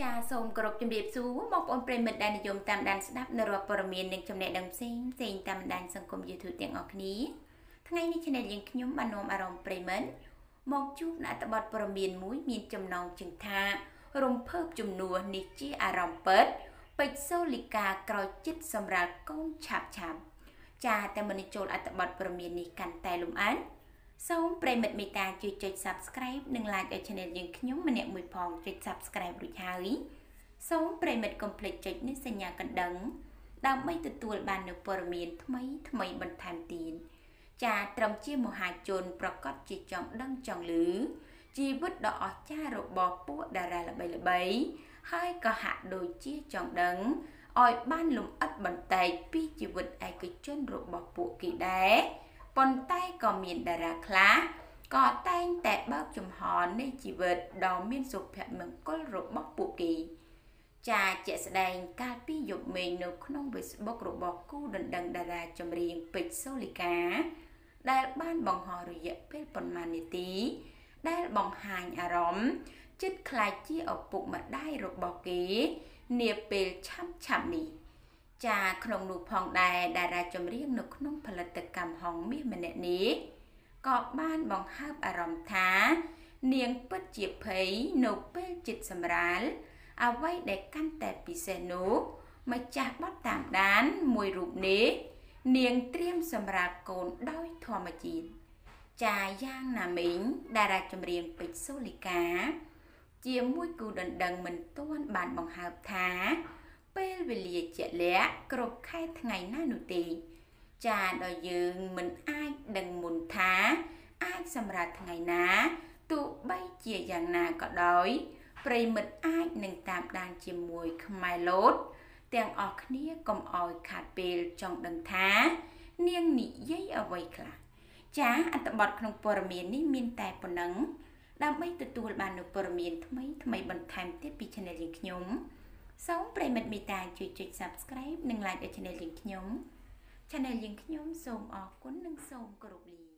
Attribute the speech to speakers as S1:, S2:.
S1: ចាសូមគោរពជំរាបសួរបងប្អូនប្រិមិត្តដែលនិយមតាមដានស្ដាប់នៅរាល់ព័ត៌មាននិងចំណេះដឹងផ្សេងផ្សេងតាមបណ្ដាញសង្គម YouTube ទាំងអស់គ្នាថ្ងៃនេះ Channel យើងខ្ញុំបាននាំអារម្មណ៍ប្រិមិត្តមកជួបនៅអត្ថបទព័ត៌មានមួយមានចំណងជើងថារំភើបជំនួសនេះជាអារម្មណ៍ពិតពេជ្រសូលីកាក្រោយចិត្តសម្រាប់កូនឆាប់ឆាប់ចាតែមិនចូលអត្ថបទព័ត៌មាននេះកាន់តែលំអិន សូមប្រិមិត្តមេត្តាជួយចុច Subscribe និង Like ឲ្យ Channel យើងខ្ញុំម្នាក់មួយផងចុច Subscribe រួចហើយសូមប្រិមិត្តកុំភ្លេចចុចនេះសញ្ញាកណ្ដឹងដើម្បីទទួលបាននូវព័ត៌មានថ្មីថ្មីបន្ថែមទៀតចាត្រឹមជាមហាជន ប្រកាសជាចង់ដឹងចង់ឮជីវិតដ៏អស្ចារ្យរបស់ពួកតារាល្បីៗហើយក៏ហាក់ដូចជាចង់ដឹងឲ្យបានលំអិតបន្តិចពីជីវិតឯកជនរបស់ពួកគេដែរ ប៉ុន្តែក៏មានតារាខ្លះក៏តែងតែបើកចំហនៃជីវិតដ៏មានសុភមង្គលរបស់ពួកគេចាជាក់ស្ដែងកាលពីយប់មេងនៅក្នុង Facebook របស់គូដណ្ដឹងតារាចម្រៀងពេជ្រសូលីកាដែលបានបង្ហោះរយៈពេលប៉ុន្មាននាទី ដែលបង្ហាញអារម្មណ៍ចិត្តខ្លាចជាឪពុកម្ដាយរបស់គេ នាពេលឆាប់ឆាប់នេះ ចាក្នុងនោះផងដែរតារាចម្រៀងនៅក្នុងផលិតកម្មហងមាសម្នាក់នេះក៏បានបង្ហើបអារម្មណ៍ថា នាងពិតជាភ័យនៅពេលចិត្តសម្រាលអ្វីដែលកាន់តែពិសេសនោះម្ចាស់បត់តាមដានមួយរូបនេះនាងត្រៀមសម្រាប់កូនដោយធម្មជាតិចាយ៉ាងណាមិញតារាចម្រៀងពេជ្រសូលីកា ជាមួយគូដណ្ដឹងមិនទាន់បានបង្ហើបថា ពេលវេលាជាក់លាក់គ្រប់ខែថ្ងៃណានោះទេ ចាដល់យើងមិនអាចដឹងមុនថា អាចសម្រាប់ថ្ងៃណាទោះបីជាយ៉ាងណាក៏ដោយប្រិមិត្តអាចនឹងតាមដានជាមួយខ្មែរលោតទាំងអស់គ្នាកុំអោយខាតពេលចង់ដឹងថា នាងនិយាយអ្វីខ្លះចាអត្ថបទក្នុងព័ត៌មាននេះមានតែប៉ុណ្ណឹងដើម្បីទទួលបាននូវព័ត៌មានថ្មីថ្មីបន្ថែមទៀតពី Channel យើងខ្ញុំ សូមប្រិមិត្តមេត្តាជួយចុច Subscribe និង Like ដល់ Channel យើងខ្ញុំ Channel យើងខ្ញុំសូមអរគុណនិងសូមគោរពលា